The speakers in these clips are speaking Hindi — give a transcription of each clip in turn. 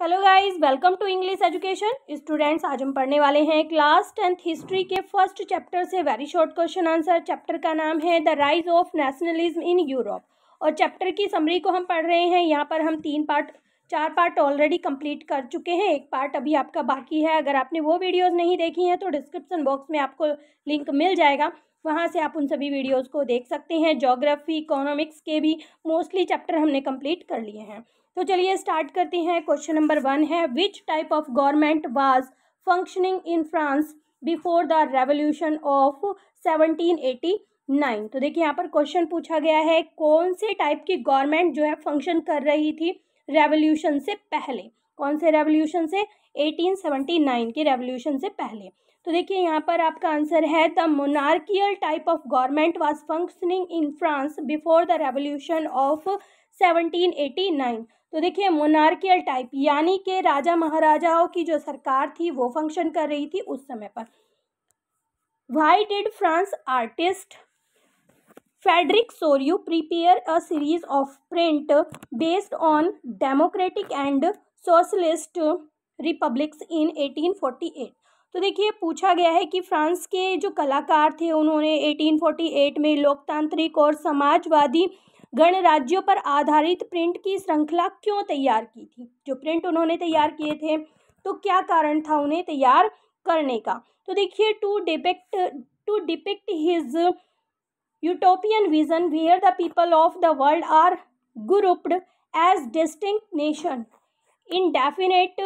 Hello guys welcome to English education students आज हम पढ़ने वाले हैं क्लास टेंथ हिस्ट्री के फ़र्स्ट चैप्टर से very short question answer chapter का नाम है the rise of nationalism in Europe और चैप्टर की समरी को हम पढ़ रहे हैं। यहाँ पर हम तीन पार्ट चार पार्ट ऑलरेडी कंप्लीट कर चुके हैं। एक पार्ट अभी आपका बाकी है। अगर आपने वो वीडियोज़ नहीं देखी हैं तो डिस्क्रिप्सन बॉक्स में आपको लिंक मिल जाएगा। वहाँ से आप उन सभी वीडियोज़ को देख सकते हैं। जोग्राफी इकोनॉमिक्स के भी मोस्टली चैप्टर हमने कंप्लीट कर लिए हैं। तो चलिए स्टार्ट करते हैं। क्वेश्चन नंबर वन है which type of government was functioning in France before the revolution of seventeen eighty nine तो देखिए, यहाँ पर क्वेश्चन पूछा गया है, कौन से टाइप की गवर्नमेंट जो है फ़ंक्शन कर रही थी रेवोल्यूशन से पहले? कौन से रेवोल्यूशन से? एटीन सेवेंटी नाइन के रेवोल्यूशन से पहले। तो देखिए, यहाँ पर आपका आंसर है the monarchial type of government was functioning in France before the revolution of seventeen eighty nine तो देखिए मोनार्कियल टाइप यानी कि राजा महाराजाओं की जो सरकार थी, वो फ़ंक्शन कर रही थी उस समय पर। Why did France artist Frederic Sorrieu prepare a series of print based on democratic and socialist republics in 1848 तो देखिए, पूछा गया है कि फ्रांस के जो कलाकार थे, उन्होंने 1848 में लोकतांत्रिक और समाजवादी गणराज्यों पर आधारित प्रिंट की श्रृंखला क्यों तैयार की थी? जो प्रिंट उन्होंने तैयार किए थे तो क्या कारण था उन्हें तैयार करने का? तो देखिए to depict to depict his utopian vision where the people of the world are grouped as distinct nation in definite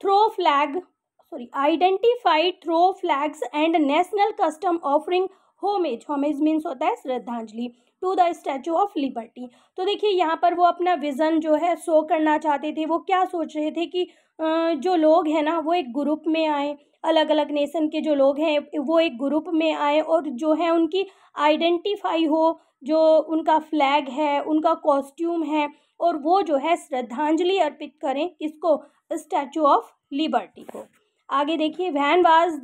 through flag sorry identified through flags and national custom offering homage homage means होता है, श्रद्धांजलि to the Statue of Liberty तो देखिए, यहाँ पर वो अपना विज़न जो है शो करना चाहते थे, वो क्या सोच रहे थे कि जो लोग हैं ना, वो एक ग्रुप में आए अलग अलग नेशन के जो लोग हैं, वो एक ग्रुप में आए और जो है, उनकी आइडेंटिफाई हो, जो उनका फ्लैग है, उनका कॉस्ट्यूम है, और वो जो है, श्रद्धांजलि अर्पित करें किसको? स्टैचू ऑफ़ लिबर्टी को. आगे देखिए when was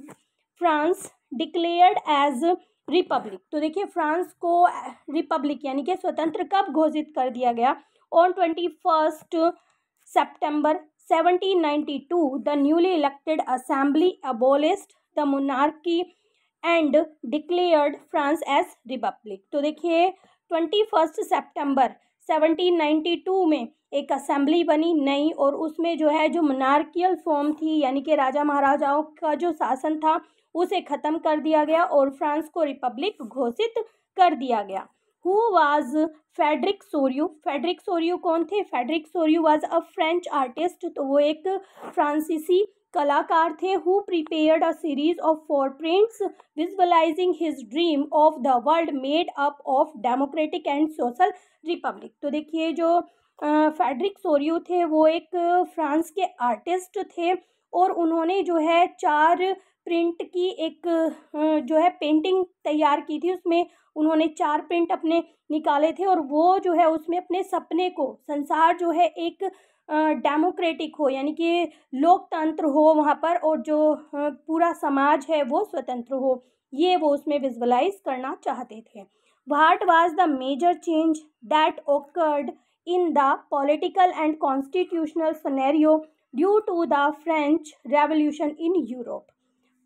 France declared as republic. तो देखिए, फ्रांस को रिपब्लिक यानी कि स्वतंत्र कब घोषित कर दिया गया? On twenty first September seventeen the newly elected assembly abolished the monarchy and declared France as republic. तो देखिए, ट्वेंटी फ़र्स्ट सेप्टेम्बर 1792 में एक असेंबली बनी नई और उसमें जो है जो मनार्कियल फॉर्म थी, यानी कि राजा महाराजाओं का जो शासन था, उसे ख़त्म कर दिया गया और फ्रांस को रिपब्लिक घोषित कर दिया गया। Who was Frederic Sorrieu Frederic Sorrieu कौन थे? Frederic Sorrieu was a French artist तो वो एक फ्रांसीसी कलाकार थे who prepared a series of four prints visualising his dream of the world made up of democratic and social republic तो देखिए जो फेडरिक सोरियो थे, वो एक फ्रांस के आर्टिस्ट थे और उन्होंने जो है चार प्रिंट की एक जो है पेंटिंग तैयार की थी। उसमें उन्होंने चार प्रिंट अपने निकाले थे और वो जो है उसमें अपने सपने को, संसार जो है एक डेमोक्रेटिक हो, यानी कि लोकतंत्र हो वहाँ पर और जो पूरा समाज है वो स्वतंत्र हो, ये वो उसमें विजुअलाइज करना चाहते थे। What was the major change that occurred in the political and constitutional scenario due to the French revolution in Europe.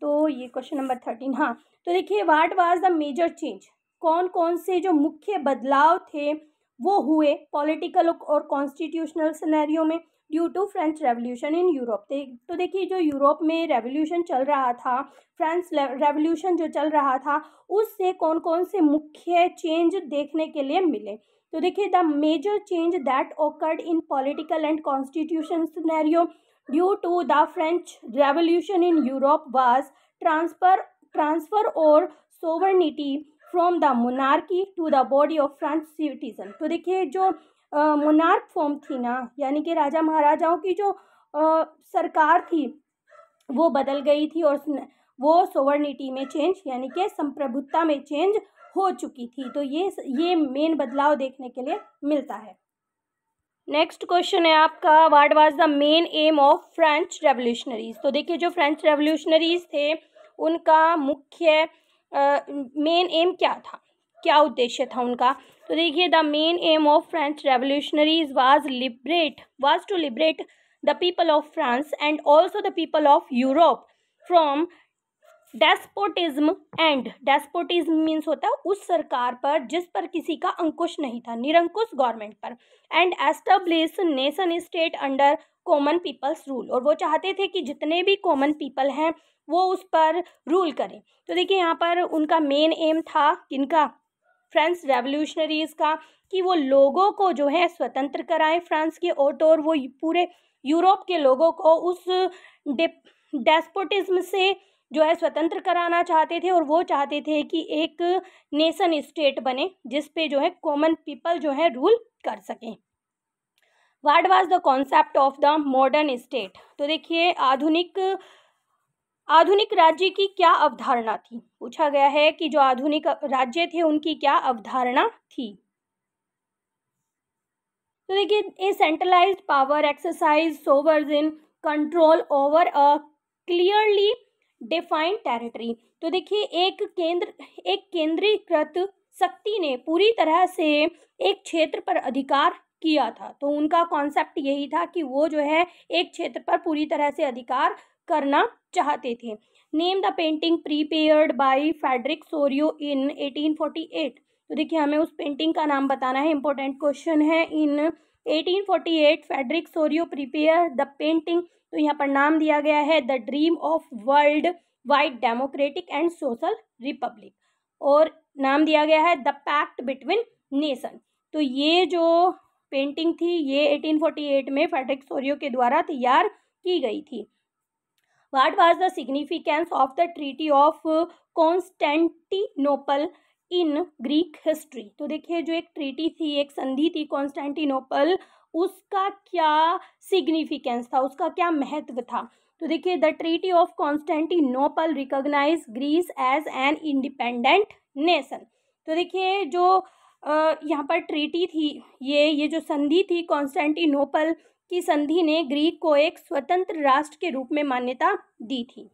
तो ये क्वेश्चन नंबर थर्टीन हाँ तो देखिए what was the major change. कौन कौन से जो मुख्य बदलाव थे वो हुए पॉलिटिकल और कॉन्स्टिट्यूशनल सिनेरियो में due to French revolution in Europe तो देखिए जो यूरोप में रेवोल्यूशन चल रहा था फ्रेंच रेवोल्यूशन जो चल रहा था, उससे कौन कौन से मुख्य चेंज देखने के लिए मिले? तो देखिए the major change that occurred in political and constitution scenario due to the French revolution in Europe was transfer transfer or sovereignty from the monarchy to the body of French citizen. तो देखिए जो मोनार्क फॉर्म थी ना यानी कि राजा महाराजाओं की जो आ, सरकार थी वो बदल गई थी और वो सोवर्निटी में चेंज यानी कि संप्रभुता में चेंज हो चुकी थी। तो ये ये मेन बदलाव देखने के लिए मिलता है। नेक्स्ट क्वेश्चन है आपका what was the main aim of French revolutionaries तो देखिए जो फ्रेंच रेवोल्यूशनरीज थे उनका मुख्य मेन एम क्या था? क्या उद्देश्य था उनका? तो देखिए the main aim of French revolutionaries was liberate was to liberate the people of France and also the people of Europe from despotism and despotism means होता है उस सरकार पर जिस पर किसी का अंकुश नहीं था, निरंकुश गवर्नमेंट पर and establish nation state under common people's rule और वो चाहते थे कि जितने भी कॉमन पीपल हैं वो उस पर रूल करें। तो देखिए यहाँ पर उनका मेन एम था किनका? फ्रांस रेवोल्यूशनरीज का, कि वो लोगों को जो है स्वतंत्र कराएँ फ्रांस के और तो और वो पूरे यूरोप के लोगों को उस डेस्पोटिज्म से जो है स्वतंत्र कराना चाहते थे और वो चाहते थे कि एक नेशन स्टेट बने, जिस पे जो है कॉमन पीपल जो है रूल कर सकें। What was the concept of the modern state तो देखिए आधुनिक आधुनिक राज्य की क्या अवधारणा थी? पूछा गया है कि जो आधुनिक राज्य थे, उनकी क्या अवधारणा थी? तो देखिए a centralised power exercise sovereign in control over a clearly defined territory तो देखिए, एक केंद्र, एक केंद्रीकृत शक्ति ने पूरी तरह से एक क्षेत्र पर अधिकार किया था। तो उनका कॉन्सेप्ट यही था कि वो जो है, एक क्षेत्र पर पूरी तरह से अधिकार करना चाहते थे। Name the painting prepared by Frederic Sorrieu in 1848 तो देखिए, हमें उस पेंटिंग का नाम बताना है। इंपॉर्टेंट क्वेश्चन है। In 1848 Frederic Sorrieu prepare the painting तो यहाँ पर नाम दिया गया है the dream of world wide democratic and social republic और नाम दिया गया है द पैक्ट बिटवीन नेशन तो ये जो पेंटिंग थी, ये 1848 में फेडरिक सोरियो के द्वारा तैयार की गई थी। What was the significance of the treaty of Constantinople in Greek history तो देखिए, जो एक ट्रीटी थी, एक संधि थी कॉन्स्टेंटिनोपल उसका क्या सिग्निफिकेंस था? उसका क्या महत्व था? तो देखिए the treaty of Constantinople recognise Greece as an independent nation तो देखिए, जो यहाँ पर ट्रीटी थी, ये ये जो संधि थी कॉन्स्टेंटिनोपल की संधि ने ग्रीक को एक स्वतंत्र राष्ट्र के रूप में मान्यता दी थी।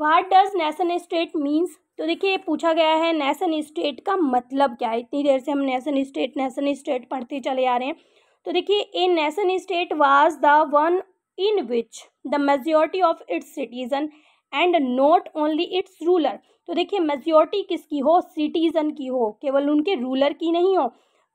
What does nation state means तो देखिए, ये पूछा गया है नेशन स्टेट का मतलब क्या है? इतनी देर से हम नेशन स्टेट नेशन स्टेट पढ़ते चले आ रहे हैं। तो देखिए a nation state was the one in which the majority of its citizen and not only its ruler तो देखिए मेजोरिटी किसकी हो? सिटीजन की हो। केवल उनके रूलर की नहीं हो।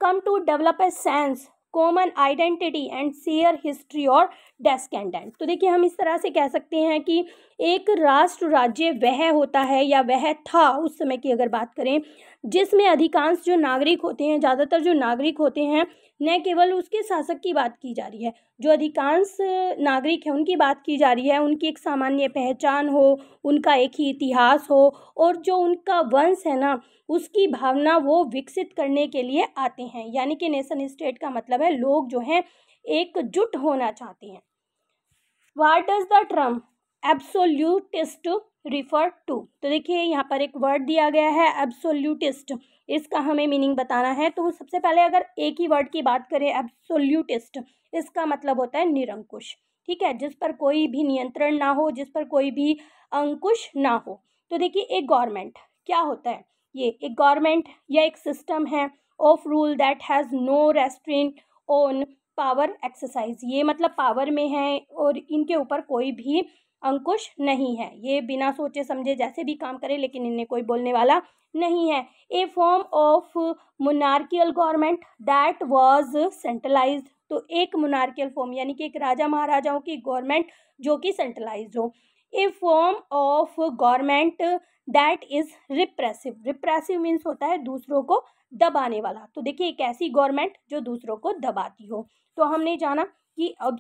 Come to develop a sense common identity and share history और डेस्केंडेंट तो देखिए हम इस तरह से कह सकते हैं कि एक राष्ट्र राज्य वह होता है या वह था, उस समय की अगर बात करें, जिसमें अधिकांश जो नागरिक होते हैं, ज़्यादातर जो नागरिक होते हैं, न केवल उसके शासक की बात की जा रही है, जो अधिकांश नागरिक हैं, उनकी बात की जा रही है, उनकी एक सामान्य पहचान हो, उनका एक ही इतिहास हो, और जो उनका वंश है ना, उसकी भावना वो विकसित करने के लिए आते हैं। यानी कि नेशन स्टेट का मतलब है, लोग जो हैं, एकजुट होना चाहते हैं। What does the term absolutist refer to तो देखिए, यहाँ पर एक वर्ड दिया गया है एब्सोल्यूटिस्ट इसका हमें मीनिंग बताना है। तो सबसे पहले अगर एक ही वर्ड की बात करें एब्सोल्यूटिस्ट इसका मतलब होता है निरंकुश। ठीक है? जिस पर कोई भी नियंत्रण ना हो, जिस पर कोई भी अंकुश ना हो। तो देखिए, एक गवर्नमेंट क्या होता है? ये एक गवर्नमेंट या एक सिस्टम है of rule that has no restraint on power exercise ये मतलब पावर में है और इनके ऊपर कोई भी अंकुश नहीं है। ये बिना सोचे, समझे, जैसे भी काम करे, लेकिन इन्हें कोई बोलने वाला नहीं है। A form of monarchical government that was centralised तो एक मोनार्कियल फॉर्म यानी कि एक राजा महाराजाओं की गवर्नमेंट जो कि सेंट्रलाइज हो। A form of government that is repressive repressive means होता है दूसरों को दबाने वाला। तो देखिए, एक ऐसी गवर्नमेंट जो दूसरों को दबाती हो। तो हमने जाना कि अब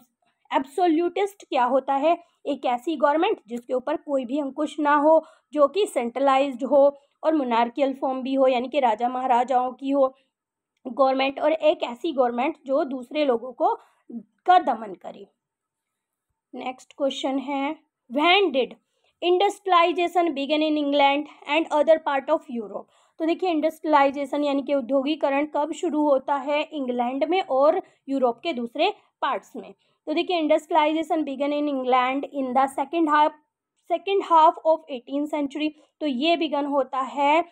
एब्सोल्यूटिस्ट क्या होता है? एक ऐसी गवर्नमेंट जिसके ऊपर कोई भी अंकुश ना हो, जो कि सेंट्रलाइज्ड हो और मोनार्कियल फॉर्म भी हो, यानी कि राजा महाराजाओं की हो गवर्नमेंट और एक ऐसी गवर्नमेंट जो दूसरे लोगों को, का दमन करे। नेक्स्ट क्वेश्चन है when did industrialisation begin in England and other part of Europe तो देखिए इंडस्ट्रियलाइजेशन यानी कि उद्योगीकरण कब शुरू होता है? इंग्लैंड में और यूरोप के दूसरे पार्ट्स में। तो देखिए industrialisation began in England in the second half second half of eighteen century तो ये बिगन होता है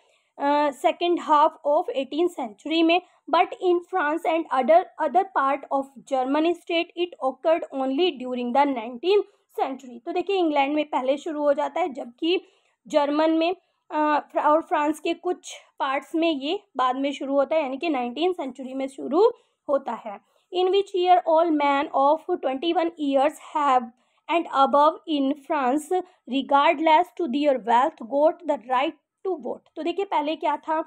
second half of eighteen century में। But in France and other other part of German state it occurred only during the nineteen century तो देखिए इंग्लैंड में पहले शुरू हो जाता है, जबकि जर्मन में और फ्रांस के कुछ पार्ट्स में ये बाद में शुरू होता है, यानी कि नाइनटीन सेंचुरी में शुरू होता है। Which year all man of twenty one years have and above in France regardless to their wealth got the right to vote तो देखिए, पहले क्या था?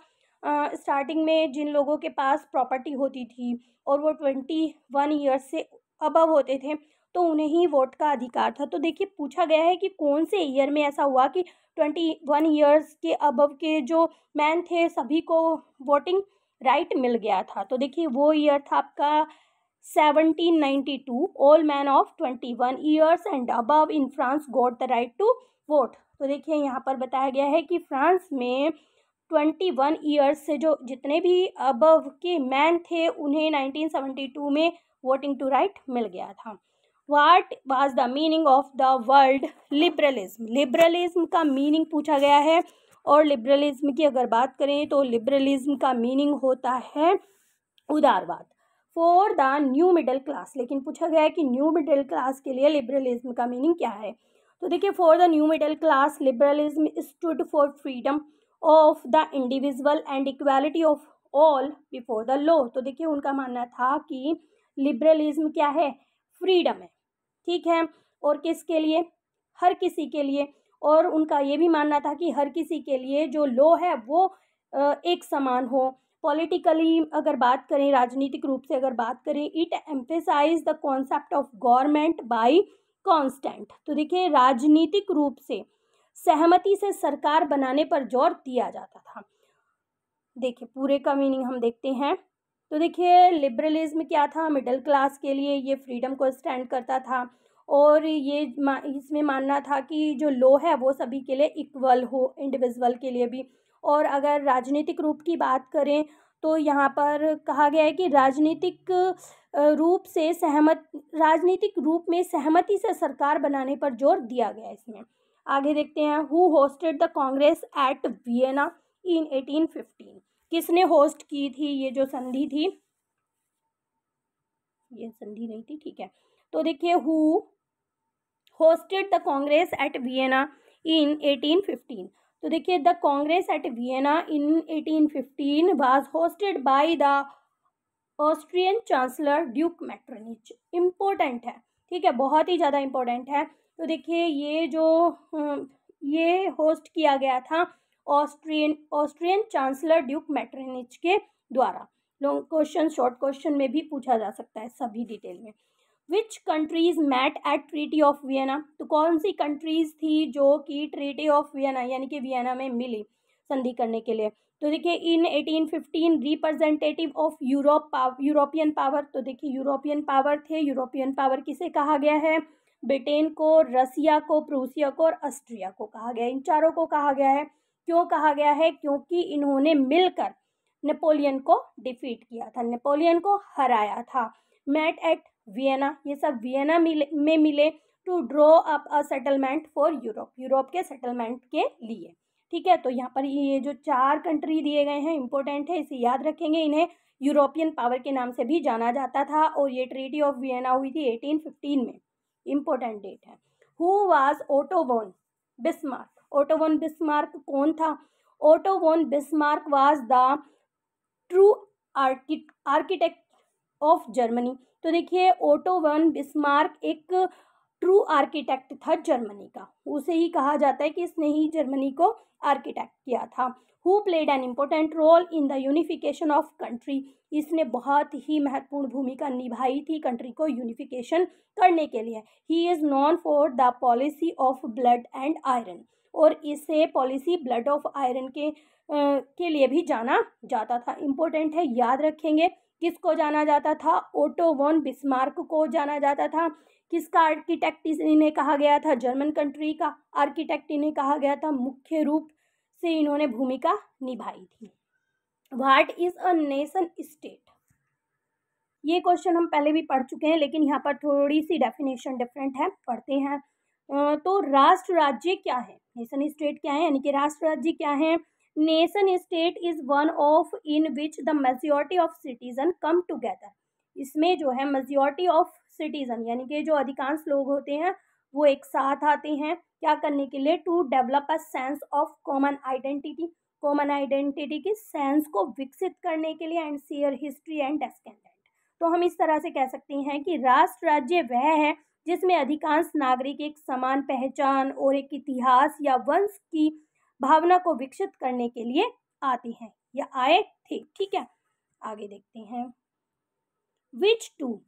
स्टार्टिंग में जिन लोगों के पास प्रॉपर्टी होती थी और वो ट्वेंटी वन ईयर्स से अबव होते थे तो उन्हें ही वोट का अधिकार था। तो देखिए, पूछा गया है कि कौन से ईयर में ऐसा हुआ कि ट्वेंटी वन ईयर्स के अबव के जो मैन थे, सभी को वोटिंग राइट मिल गया था। तो देखिए, वो ईयर था आपका seventeen ninety two all man of twenty one years and above in France got the right to vote तो देखिए, यहाँ पर बताया गया है कि फ्रांस में ट्वेंटी वन ईयर्स से जो जितने भी अबव के मैन थे, उन्हें नाइनटीन सेवेंटी टू में वोटिंग टू राइट मिल गया था। What was the meaning of the world liberalism liberalism का मीनिंग पूछा गया है और लिबरलिज्म की अगर बात करें तो लिबरलिज्म का मीनिंग होता है उदारवाद। For the new middle class लेकिन पूछा गया है कि न्यू मिडिल क्लास के लिए लिबरलिज्म का मीनिंग क्या है? तो देखिए for the new middle class liberalism stood for freedom of the individual and equality of all before the law तो देखिए, उनका मानना था कि लिबरलिज्म क्या है? फ्रीडम है। ठीक है? और किसके लिए? हर किसी के लिए। और उनका ये भी मानना था कि हर किसी के लिए जो लॉ है, वो एक समान हो। पॉलिटिकली अगर बात करें, राजनीतिक रूप से अगर बात करें it emphasise the concept of government by constant तो देखिए, राजनीतिक रूप से सहमति से सरकार बनाने पर ज़ोर दिया जाता था। देखिए, पूरे का मीनिंग हम देखते हैं। तो देखिए लिबरलिज्म क्या था? मिडिल क्लास के लिए ये फ्रीडम को स्टैंड करता था। और ये इसमें मानना था कि जो लो है, वो सभी के लिए इक्वल हो इंडिविजुअल के लिए भी। और अगर राजनीतिक रूप की बात करें तो यहाँ पर कहा गया है कि राजनीतिक रूप से सहमत, राजनीतिक रूप में सहमति से सरकार बनाने पर ज़ोर दिया गया है इसमें। आगे देखते हैं who hosted the Congress at Vienna in eighteen fifteen किसने होस्ट की थी ये जो संधि थी? ये संधि नहीं थी, ठीक है। तो देखिए who hosted the Congress at Vienna in 1815 तो देखिए, the Congress at Vienna in 1815 was hosted by the Austrian chancellor Duke Metternich. Important है, ठीक है, बहुत ही ज़्यादा इम्पोर्टेंट है। तो देखिए, ये जो ये होस्ट किया गया था Austrian Austrian chancellor Duke Metternich के द्वारा। लॉन्ग क्वेश्चन, शॉर्ट क्वेश्चन में भी पूछा जा सकता है सभी डिटेल में। Which countries met at treaty of Vienna तो कौन सी कंट्रीज़ थी जो कि ट्रीटी ऑफ़ वियना यानी कि वियना में मिली संधि करने के लिए? तो देखिए, in 1815 representative of Europe European power तो देखिए यूरोपियन पावर थे। यूरोपियन पावर किसे कहा गया है? ब्रिटेन को, रसिया को, प्रूसिया को और ऑस्ट्रिया को कहा गया इन चारों को कहा गया है। क्यों कहा गया है? क्योंकि इन्होंने मिलकर नेपोलियन को डिफीट किया था। नेपोलियन को हराया था। मैट एट वियना, ये सब वियना मिले, में मिले to draw up a settlement for Europe Europe के सेटलमेंट के लिए। ठीक है तो यहाँ पर ये जो चार कंट्री दिए गए हैं इंपॉर्टेंट है, इसे याद रखेंगे। इन्हें यूरोपियन पावर के नाम से भी जाना जाता था और ये ट्रीटी ऑफ़ वियना हुई थी एटीन फिफ्टीन में। इम्पोर्टेंट डेट है। Who was Otto von Bismarck Otto von Bismarck कौन था? Otto von Bismarck was the true architect of Germany तो देखिए ओटोवन बिस्मार्क एक ट्रू आर्किटेक्ट था जर्मनी का। उसे ही कहा जाता है कि इसने ही जर्मनी को आर्किटेक्ट किया था। Who played an important role in the unification of country इसने बहुत ही महत्वपूर्ण भूमिका निभाई थी कंट्री को यूनिफिकेशन करने के लिए। He is known for the policy of blood and iron और इसे पॉलिसी ब्लड ऑफ़ आयरन के आ, के लिए भी जाना जाता था। इम्पोर्टेंट है याद रखेंगे। किसको जाना जाता था? ओटो वन बिस्मार्क को जाना जाता था। किसका आर्किटेक्ट इन्हें कहा गया था? जर्मन कंट्री का आर्किटेक्ट इन्हें कहा गया था। मुख्य रूप से इन्होंने भूमिका निभाई थी। What is a nation state? ये क्वेश्चन हम पहले भी पढ़ चुके हैं, लेकिन यहाँ पर थोड़ी सी डेफिनेशन डिफरेंट है। पढ़ते हैं। तो राष्ट्र राज्य क्या है? नेशन स्टेट क्या है? यानी कि राष्ट्र राज्य क्या है? Nation state is one of in which the majority of citizen come together इसमें जो है मेजोरिटी ऑफ़ सिटीजन यानी कि जो अधिकांश लोग होते हैं, वो एक साथ आते हैं, क्या करने के लिए? To develop a sense of common identity common identity की सेंस को विकसित करने के लिए and share history and descendant तो हम इस तरह से कह सकते हैं कि राष्ट्र राज्य वह है जिसमें अधिकांश नागरिक एक समान पहचान और एक इतिहास या वंश की भावना को विकसित करने के लिए आती हैं। या आए थे, ठीक है? आगे देखते हैं। Which two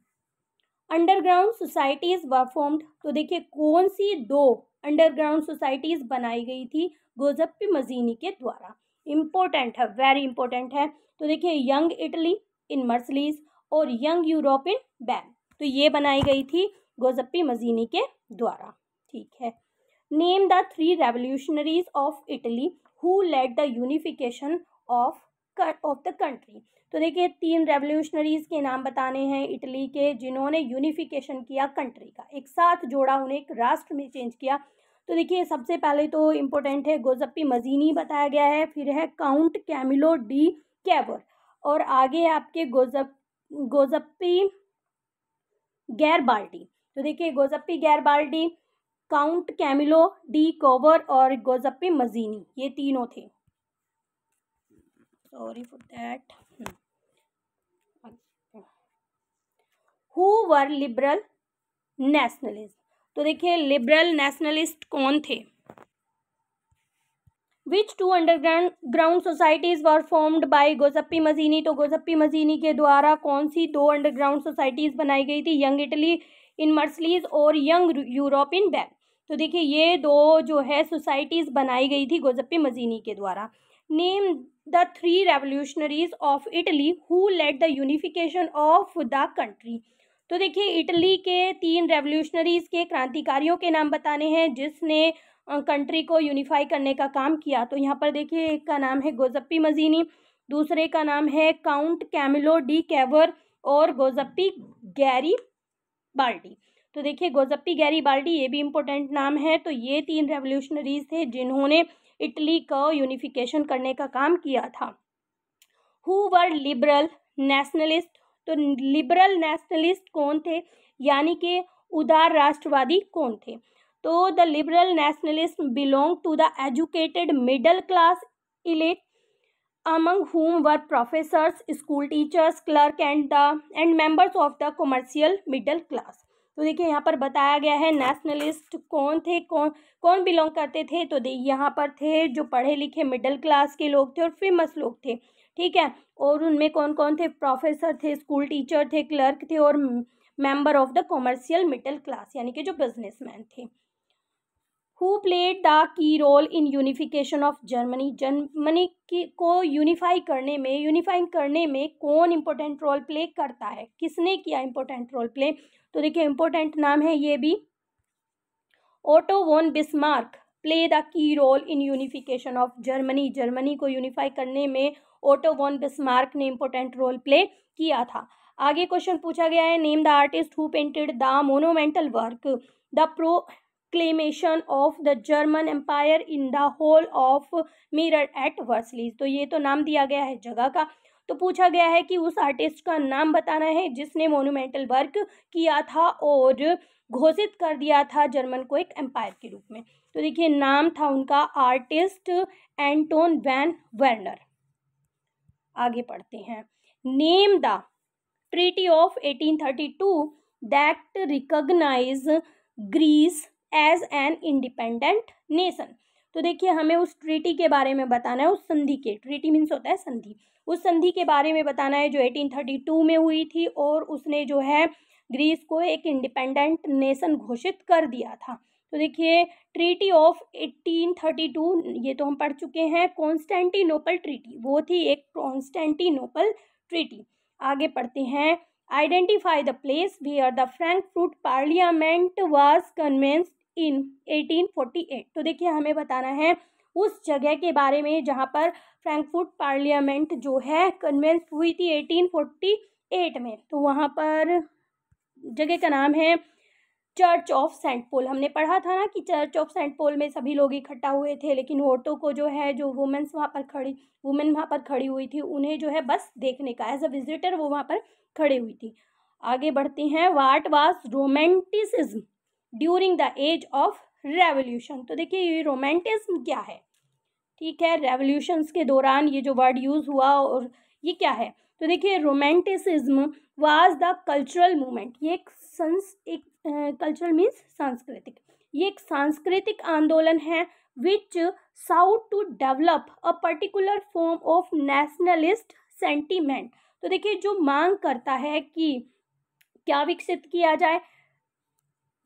underground societies were formed तो देखिए, कौन सी दो अंडरग्राउंड सोसाइटीज बनाई गई थी गोजप्पी मजीनी के द्वारा? इम्पोर्टेंट है वेरी इंपॉर्टेंट है। तो देखिए यंग इटली इन मर्सलीज और यंग यूरोप इन बैन तो ये बनाई गई थी गोजप्पी मजीनी के द्वारा, ठीक है? Name the three revolutionaries of Italy who led the unification of of the country तो देखिए, तीन रेवोल्यूशनरीज के नाम बताने हैं इटली के, जिन्होंने यूनिफिकेशन किया कंट्री का। एक साथ जोड़ा, उन्हें एक राष्ट्र में चेंज किया। तो देखिए, सबसे पहले तो इम्पोर्टेंट है गोजप्पी मजीनी बताया गया है, फिर है काउंट कैमिलो डी कैवर और आगे आपके गोजप गोजप्पी गैर बाल्टी तो देखिए गोजप्पी गैर बाल्टी काउंट कैमिलो, डी कोवर और गोजप्पी मजीनी, ये तीनों थे। Sorry for that who were liberal nationalist तो देखिए लिबरल नेशनलिस्ट कौन थे? Which two underground ground societies were formed by Giuseppe Mazzini? तो गोजप्पी मजीनी के द्वारा कौन सी दो अंडरग्राउंड सोसाइटीज बनाई गई थी? यंग इटली इन मर्सलीज और यंग यूरोप इन बैन तो देखिए, ये दो जो है सोसाइटीज़ बनाई गई थी गोजप्पी मजीनी के द्वारा। Name the three revolutionaries of Italy who led the unification of the country. तो देखिए, इटली के तीन रेवोल्यूशनरीज के क्रांतिकारियों के नाम बताने हैं, जिसने कंट्री को यूनिफाई करने का काम किया। तो यहाँ पर देखिए, एक का नाम है गोजप्पी मजीनी, दूसरे का नाम है काउंट कैमिलो डी कैवर और गोजप्पी गैरी बाल्टी। तो देखिए गोजप्पी गैरी बाल्टी ये भी इम्पोर्टेंट नाम है। तो ये तीन रेवोल्यूशनरीज थे जिन्होंने इटली का यूनिफिकेशन करने का काम किया था। हु वर लिबरल नेशनलिस्ट तो लिबरल नेशनलिस्ट कौन थे? यानी कि उदार राष्ट्रवादी कौन थे? तो the liberal nationalist belong to the educated middle class elite among whom were professors, school teachers, clerk and the and members of the commercial middle class. तो देखिए, यहाँ पर बताया गया है नेशनलिस्ट कौन थे, कौन कौन बिलोंग करते थे? तो यहाँ पर थे जो पढ़े लिखे मिडिल क्लास के लोग थे और फ़ेमस लोग थे, ठीक है? और उनमें कौन कौन थे? प्रोफेसर थे स्कूल टीचर थे क्लर्क थे और member of the commercial middle class यानी कि जो बिजनेसमैन थे। Who played the key role in unification of Germany Germany की, को यूनिफाई करने में यूनिफाइंग करने में कौन इम्पोर्टेंट रोल प्ले करता है? किसने किया इम्पोर्टेंट रोल प्ले तो देखिए इम्पोर्टेंट नाम है ये भी। Otto von Bismarck play the key role in unification of Germany Germany को यूनिफाई करने में ओटो वोन बिस्मार्क ने इम्पोर्टेंट रोल प्ले किया था। आगे क्वेश्चन पूछा गया है name the artist who painted the monumental work the proclamation of the German empire in the hall of mirror at Versailles तो ये तो नाम दिया गया है जगह का। तो पूछा गया है कि उस आर्टिस्ट का नाम बताना है जिसने मोनूमेंटल वर्क किया था और घोषित कर दिया था जर्मन को एक एम्पायर के रूप में। तो देखिए, नाम था उनका आर्टिस्ट एंटोन वैन वर्नर आगे पढ़ते हैं। Name the treaty of 1832 that recognise Greece as an independent nation तो देखिए, हमें उस ट्रीटी के बारे में बताना है, उस संधि के ट्रीटी मीन्स होता है संधि। उस संधि के बारे में बताना है जो 1832 में हुई थी और उसने जो है ग्रीस को एक इंडिपेंडेंट नेशन घोषित कर दिया था। तो देखिए ट्रीटी ऑफ़ 1832 ये तो हम पढ़ चुके हैं कॉन्स्टेंटिनोपल ट्रीटी वो थी एक कॉन्स्टेंटिनोपल ट्रीटी आगे पढ़ते हैं identify the place we are the Frankfurt parliament was convened in 1848 तो देखिए, हमें बताना है उस जगह के बारे में जहाँ पर फ्रैंकफर्ट पार्लियामेंट जो है कन्वेंस हुई थी 1848 में। तो वहाँ पर जगह का नाम है चर्च ऑफ़ सेंट पोल। हमने पढ़ा था ना कि चर्च ऑफ़ सेंट पोल में सभी लोग इकट्ठा हुए थे, लेकिन औरतों को जो है, जो वुमेंस वहाँ पर खड़ी, वुमेन वहाँ पर खड़ी हुई थी, उन्हें जो है बस देखने का एज अ विजिटर वो वहाँ पर खड़ी हुई थी। आगे बढ़ते हैं। What was romanticism during the age of revolution तो देखिए, ये रोमांटिज्म क्या है? ठीक है रेवोल्यूशंस के दौरान ये जो वर्ड यूज़ हुआ और ये क्या है? तो देखिए romanticism was the cultural movement ये एक संस, एक कल्चरल मीन्स सांस्कृतिक. ये एक सांस्कृतिक आंदोलन है which sought to develop a particular form of nationalist sentiment तो देखिए, जो मांग करता है कि क्या विकसित किया जाए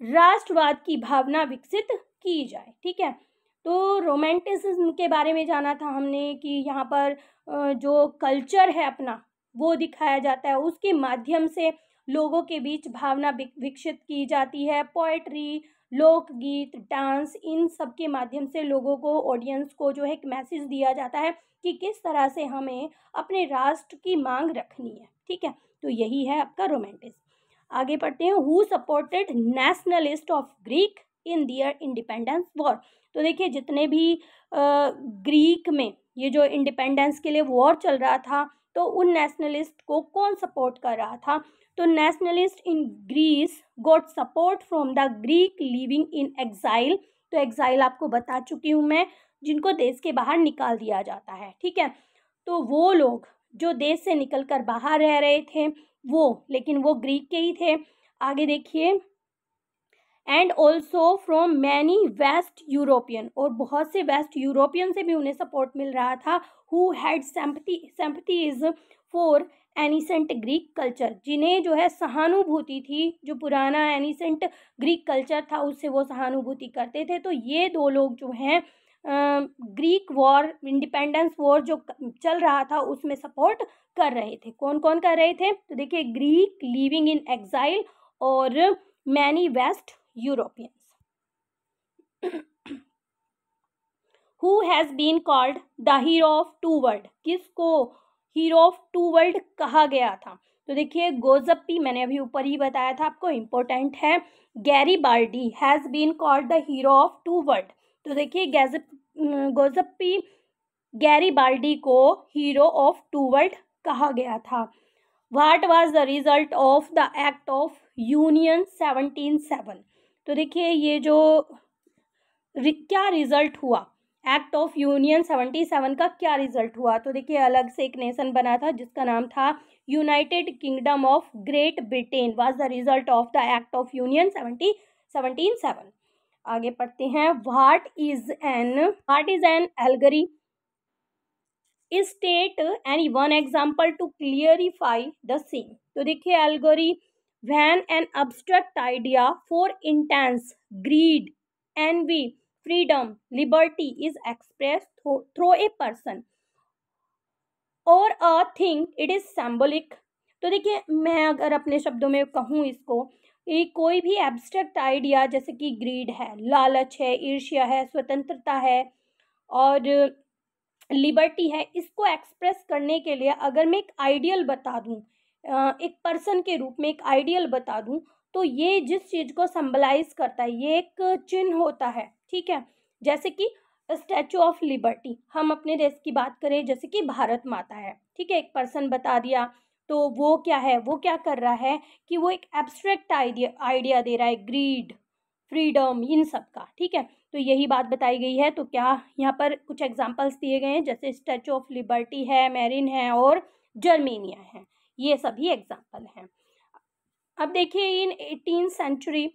राष्ट्रवाद की भावना विकसित की जाए, ठीक है? तो रोमांटिसिज्म के बारे में जाना था हमने कि यहाँ पर जो कल्चर है अपना, वो दिखाया जाता है। उसके माध्यम से लोगों के बीच भावना विकसित की जाती है। पोएट्री लोकगीत डांस इन सब के माध्यम से लोगों को ऑडियंस को जो है एक मैसेज दिया जाता है कि किस तरह से हमें अपने राष्ट्र की मांग रखनी है, ठीक है? तो यही है आपका रोमांटिस आगे पढ़ते हैं who supported nationalist of Greek in their independence war तो देखिए, जितने भी ग्रीक में ये जो इंडिपेंडेंस के लिए वॉर चल रहा था तो उन नेशनलिस्ट को कौन सपोर्ट कर रहा था? तो nationalist in Greece got support from the Greek living in exile तो एग्जाइल आपको बता चुकी हूँ मैं, जिनको देश के बाहर निकाल दिया जाता है, ठीक है? तो वो लोग जो देश से निकल कर बाहर रह रहे थे वो, लेकिन वो ग्रीक के ही थे। आगे देखिए। And also from many west European और बहुत से वेस्ट यूरोपियन से भी उन्हें सपोर्ट मिल रहा था। Who had sympathy sympathies for ancient Greek culture जिन्हें जो है सहानुभूति थी, जो पुराना एनिसेंट ग्रीक कल्चर था, उससे वो सहानुभूति करते थे। तो ये दो लोग जो हैं ग्रीक वॉर इंडिपेंडेंस वॉर जो चल रहा था, उसमें सपोर्ट कर रहे थे। कौन कौन कर रहे थे? तो देखिए ग्रीक लिविंग इन एग्जाइल और many west Europeans who has been called the hero of two world किसको हीरो ऑफ़ टू वर्ल्ड कहा गया था? तो देखिए गोजप्पी मैंने अभी ऊपर ही बताया था आपको इम्पोर्टेंट है। Garibaldi has been called the hero of two world तो देखिए, गैजप गोजप्पी गैरी बाल्डी को हीरो ऑफ़ टू वर्ल्ड कहा गया था। What was the result of the Act of Union seventeen seven? तो देखिए, ये जो क्या रिज़ल्ट हुआ? Act of Union seventy seven का क्या रिज़ल्ट हुआ? तो देखिए, अलग से एक नेशन बना था जिसका नाम था United Kingdom of Great Britain. Was the result of the Act of Union seventy seventeen seven? आगे पढ़ते हैं। What is an what is an allegory state any one example to clarify the same तो देखिए allegory when an abstract idea for instance greed envy freedom, liberty is expressed through, through a person और a thing it is symbolic तो देखिए मैं अगर अपने शब्दों में कहूँ इसको ये कोई भी एब्स्ट्रैक्ट आइडिया जैसे कि ग्रीड है, लालच है, ईर्ष्या है, स्वतंत्रता है और लिबर्टी है, इसको एक्सप्रेस करने के लिए अगर मैं एक आइडियल बता दूँ एक पर्सन के रूप में एक आइडियल बता दूँ तो ये जिस चीज़ को सिंबलाइज करता है, ये एक चिन्ह होता है, ठीक है? जैसे कि स्टैचू ऑफ़ लिबर्टी हम अपने देश की बात करें, जैसे कि भारत माता है, ठीक है? एक पर्सन बता दिया तो वो क्या है? वो क्या कर रहा है कि वो एक एब्स्ट्रैक्ट आइडिया आइडिया दे रहा है ग्रीड फ्रीडम इन सब का, ठीक है? तो यही बात बताई गई है। तो क्या यहाँ पर कुछ एग्जांपल्स दिए गए हैं? जैसे स्टैचू ऑफ़ लिबर्टी है मैरिन है और जर्मेनिया है। ये सभी एग्ज़ाम्पल हैं। अब देखिए, in eighteen century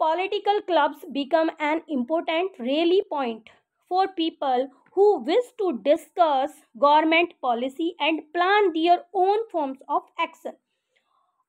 political clubs become an important rally point for people who wish to discuss government policy and plan their own forms of action.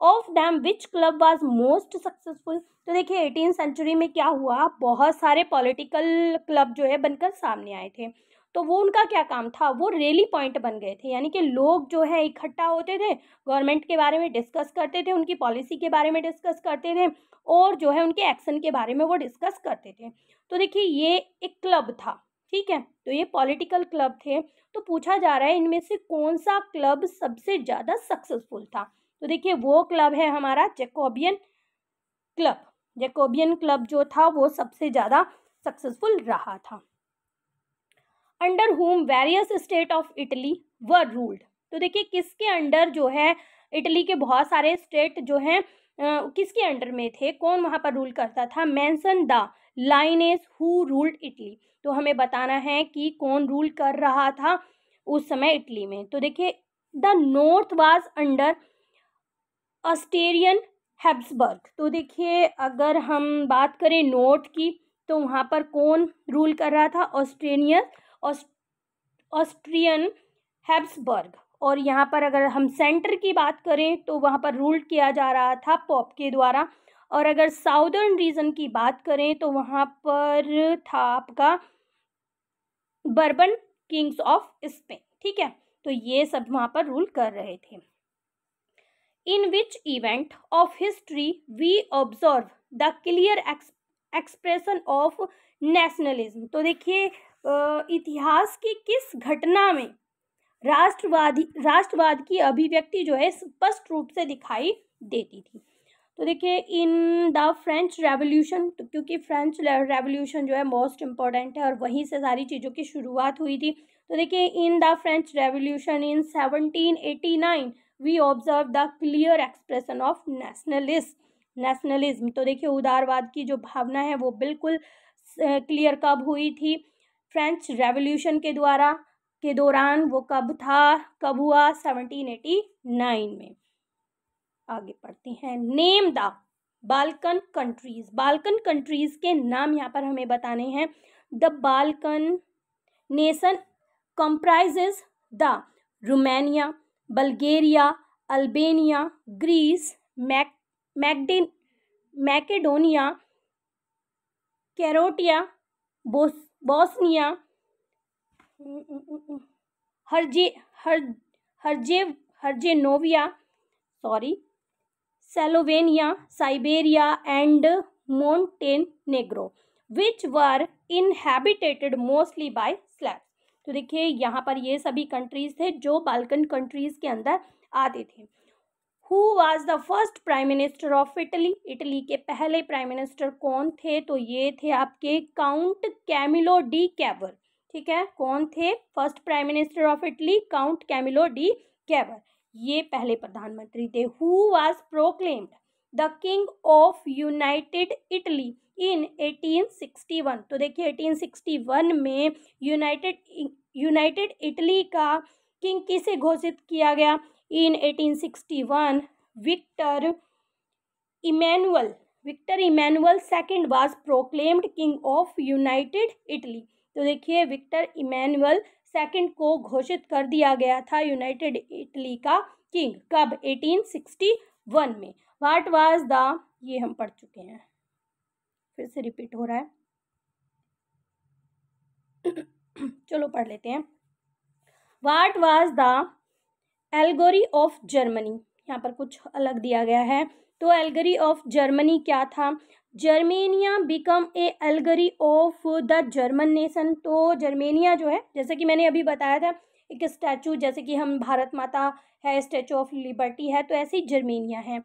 Of them which club was most successful तो देखिए एटीन सेंचुरी में क्या हुआ? बहुत सारे पॉलिटिकल क्लब जो है बनकर सामने आए थे। तो वो उनका क्या काम था? वो रैली पॉइंट बन गए थे। यानी कि लोग जो है इकट्ठा होते थे गवर्नमेंट के बारे में डिस्कस करते थे, उनकी पॉलिसी के बारे में डिस्कस करते थे और जो है उनके एक्शन के बारे में वो डिस्कस करते थे। तो देखिए, ये एक क्लब था। ठीक है? तो ये पॉलिटिकल क्लब थे। तो पूछा जा रहा है, इनमें से कौन सा क्लब सबसे ज़्यादा सक्सेसफुल था? तो देखिए, वो क्लब है हमारा जेकोबियन क्लब जैकोबियन क्लब जो था, वो सबसे ज़्यादा सक्सेसफुल रहा था। Under whom various state of Italy were ruled तो देखिए, किसके अंडर जो है इटली के बहुत सारे स्टेट जो हैं किसके अंडर में थे? कौन वहाँ पर रूल करता था? Mention the. Lines who ruled Italy तो हमें बताना है कि कौन रूल कर रहा था उस समय इटली में। तो देखिए, the north was under Australian Habsburg तो देखिए, अगर हम बात करें नॉर्थ की तो वहाँ पर कौन रूल कर रहा था? ऑस्ट्रेलियन ऑस्ट्रियन हैब्सबर्ग और यहाँ पर अगर हम सेंटर की बात करें तो वहाँ पर रूल किया जा रहा था पॉप के द्वारा। और अगर साउदर्न रीजन की बात करें तो वहाँ पर था आपका बर्बन किंग्स ऑफ़ स्पेन ठीक है? तो ये सब वहाँ पर रूल कर रहे थे। In which event of history we observe the clear expression of nationalism तो देखिए इतिहास की किस घटना में राष्ट्रवादी, राष्ट्रवाद की अभिव्यक्ति जो है स्पष्ट रूप से दिखाई देती थी। तो देखिए, इन द फ्रेंच रेवोल्यूशन तो क्योंकि फ्रेंच रेवोल्यूशन जो है मोस्ट इंपॉर्टेंट है और वहीं से सारी चीज़ों की शुरुआत हुई थी। तो देखिए, in the French Revolution in seventeen eighty nine we observe the clear expression of nationalist nationalism तो देखिए, उदारवाद की जो भावना है वो बिल्कुल क्लियर कब हुई थी? फ्रेंच रेवोल्यूशन के द्वारा के दौरान वो कब था, कब हुआ सेवनटीन एटी नाइन में। आगे पढ़ते हैं। Name the Balkan countries Balkan countries के नाम यहाँ पर हमें बताने हैं। The Balkan nation comprises the Romania Bulgaria Albania Greece Mac Macedon Macedonia Croatia Bos Bosnia Herze her Herze Herzegovina sorry Slovenia, Siberia and Montenegro which were inhabited mostly by Slavs तो देखिए, यहाँ पर ये सभी कंट्रीज़ थे जो बाल्कन कंट्रीज़ के अंदर आते थे। Who was the first prime minister of Italy Italy के पहले प्राइम मिनिस्टर कौन थे? तो ये थे आपके काउंट कैमिलो डी कैवर ठीक है? कौन थे? First prime minister of Italy Count Camillo de Cavour ये पहले प्रधानमंत्री थे। Who was proclaimed the king of united Italy in 1861 तो देखिए 1861 में यूनाइटेड यूनाइटेड इटली का किंग किसे घोषित किया गया? In 1861 Victor Emmanuel Victor Emmanuel second was proclaimed king of united Italy तो देखिए, विक्टर इमैनुअल सेकंड को घोषित कर दिया गया था यूनाइटेड इटली का किंग, कब? 1861 में। व्हाट वाज द ये हम पढ़ चुके हैं। फिर से रिपीट हो रहा है। चलो पढ़ लेते हैं। What was the allegory of Germany? यहाँ पर कुछ अलग दिया गया है। तो एल्गरी ऑफ़ जर्मनी क्या था? Germania become a allegory of the German nation तो जर्मेनिया जो है, जैसे कि मैंने अभी बताया था, एक स्टैचू जैसे कि हम भारत माता है स्टैचू ऑफ़ लिबर्टी है तो ऐसे ही जर्मेनिया है।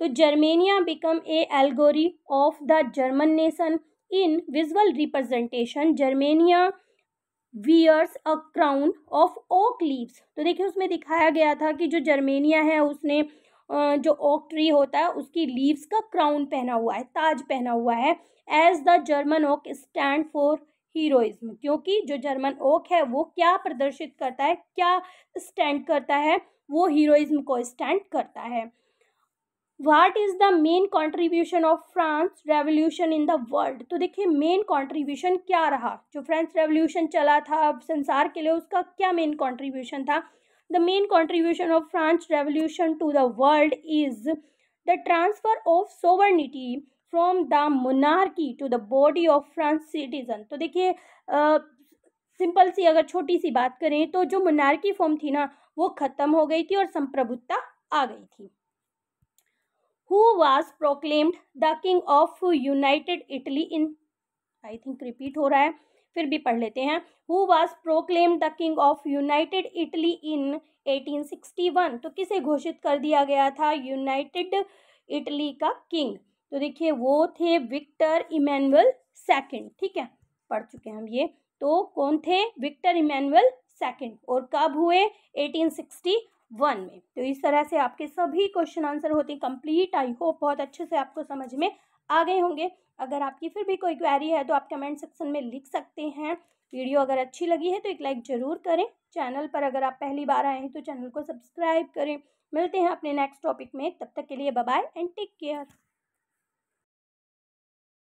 तो Germania become a allegory of the German nation in visual representation Germania wears a crown of oak leaves तो देखिए, उसमें दिखाया गया था कि जो जर्मेनिया है, उसने जो ओक ट्री होता है, उसकी लीव्स का क्राउन पहना हुआ है, ताज पहना हुआ है as the German oak stand for heroism क्योंकि जो जर्मन ओक है, वो क्या प्रदर्शित करता है, क्या स्टैंड करता है, वो हीरोइज्म को स्टैंड करता है। What is the main contribution of France revolution in the world तो देखिए मेन कॉन्ट्रीब्यूशन क्या रहा? जो फ्रेंच रेवोल्यूशन चला था संसार के लिए उसका क्या मेन कॉन्ट्रीब्यूशन था? The main contribution of French Revolution to the world is the transfer of sovereignty from the monarchy to the body of French citizen. तो देखिए सिंपल सी अगर छोटी सी बात करें तो जो मोनार्की फॉर्म थी ना वो ख़त्म हो गई थी और संप्रभुता आ गई थी who was proclaimed the king of united Italy in I think repeat हो रहा है फिर भी पढ़ लेते हैं। Who was proclaim the king of united Italy in 1861 तो किसे घोषित कर दिया गया था? यूनाइटेड इटली का किंग तो देखिए, वो थे विक्टर इमैनुअल सेकंड ठीक है? पढ़ चुके हैं हम ये। तो कौन थे? विक्टर इमैनुअल सेकंड और कब हुए? 1861 में। तो इस तरह से आपके सभी क्वेश्चन आंसर होते हैं। कंप्लीट आई होप बहुत अच्छे से आपको समझ में आ गए होंगे। अगर आपकी फिर भी कोई क्वेरी है तो आप कमेंट सेक्शन में लिख सकते हैं। वीडियो अगर अच्छी लगी है तो एक लाइक ज़रूर करें। चैनल पर अगर आप पहली बार आए हैं तो चैनल को सब्सक्राइब करें। मिलते हैं अपने नेक्स्ट टॉपिक में। तब तक के लिए बाय एंड टेक केयर।